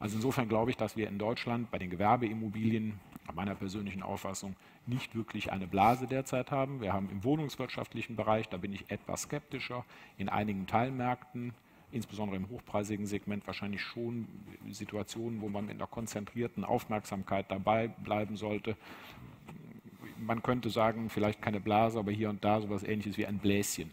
Also insofern glaube ich, dass wir in Deutschland bei den Gewerbeimmobilien nach meiner persönlichen Auffassung nicht wirklich eine Blase derzeit haben. Wir haben im wohnungswirtschaftlichen Bereich, da bin ich etwas skeptischer, in einigen Teilmärkten, insbesondere im hochpreisigen Segment, wahrscheinlich schon Situationen, wo man mit einer konzentrierten Aufmerksamkeit dabei bleiben sollte. Man könnte sagen, vielleicht keine Blase, aber hier und da sowas ähnliches wie ein Bläschen.